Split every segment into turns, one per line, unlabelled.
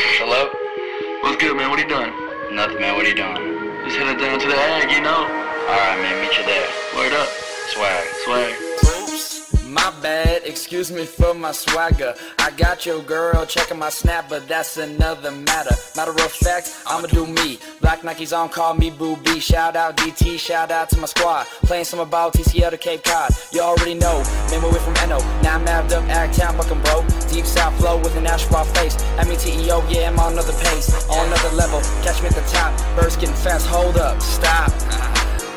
Hello?
What's good, man? What are you doing?
Nothing, man. What are you doing?
Just headed down to the ag, you know.
Alright, man. Meet you there.
Word up.
Swag.
Swag.
Oops, my bad, excuse me for my swagger. I got your girl checking my snap, but that's another matter. Matter of fact, I'ma do me. Black Nikes on, call me Boo B. Shout out DT, shout out to my squad. Playing some about TCL to Cape Cod. You already know, man, we're from NO. Now I'm mapped up, act town, buckin' bro. Deep South flow with an astronaut Birds getting fast, hold up, stop.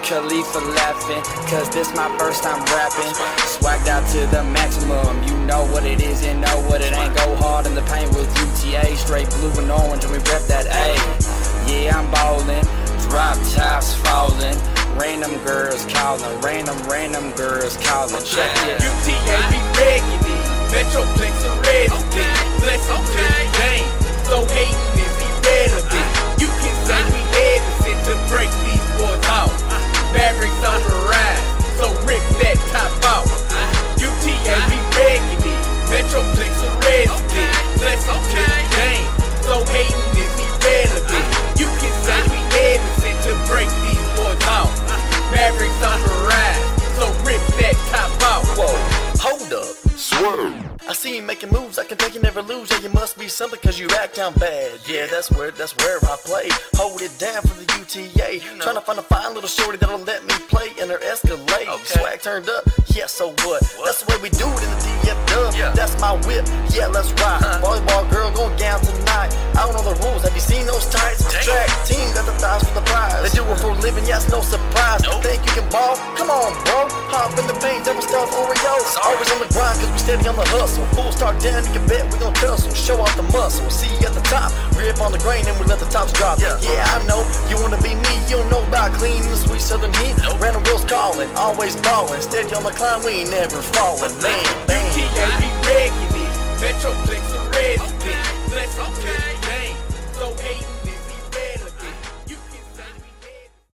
Khalifa laughing, cause this my first time rapping. Swagged out to the maximum, you know what it is, and know what it ain't. Go hard in the paint with UTA, straight blue and orange, and we rep that A. Yeah, I'm ballin', drop tops falling. Random girls callin', random, random girls callin'. Check it.
UTA
I see you making moves, I can think you never lose. Yeah, you must be something cause you act down bad. Yeah, that's where that's where I play. Hold it down for the UTA. Trying to find a fine little shorty that'll let me play in her Escalade. Swag turned up, yeah, so what? That's the way we do it in the DF dub. That's my whip, yeah, let's ride. Volleyball girl going down tonight. I don't know the rules, have you seen those tights? Track team got the thighs for the prize. They do it for a living, yes, no surprise. Think you can ball? Come on, bro. Hop in the paint, stuff Oreos. Always on the grind, cause we steady on the hustle. Fools start down, you can bet we gon' tussle. Show off the muscle. See you at the top. Rip on the grain and we let the tops drop. Yeah, I know. You wanna be me, you don't know about clean the sweet southern heat. Random wheels calling, always ballin'. Steady on the climb, we ain't never falling. Man, man.